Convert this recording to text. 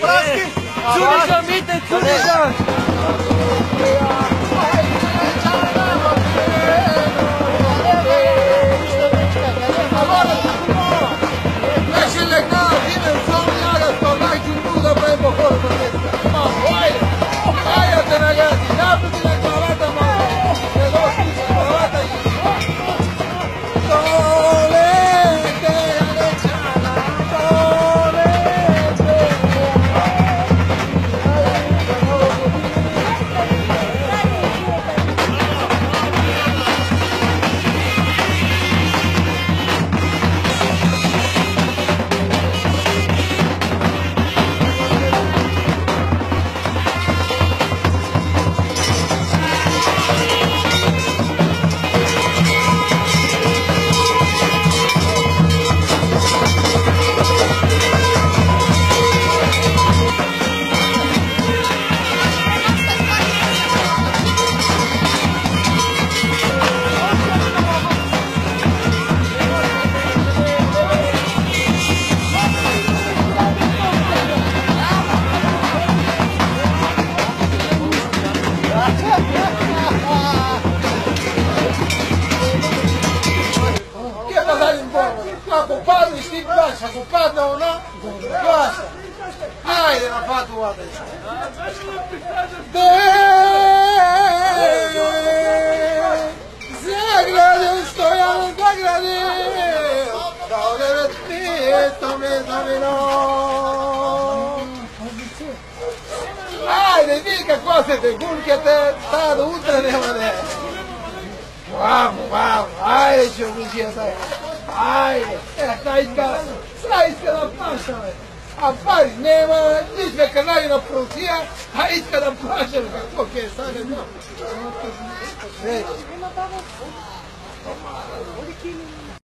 Праски! Чудижа, мите, чудижа! Ako padne ono, glasa. Ajde na fatu vode. Zagrade, stojan, zagrade, kao devet pito me zamino. Ajde, vi kako te gulkete, ta do utra nema ne. Vamos, vamos, ajde ću mi taj. Ajde, e, sajska, sajska na paša, velho. Rapaz, nema, nici me canali na policija, a iska da plaćam kako je, sad ne znam. Već.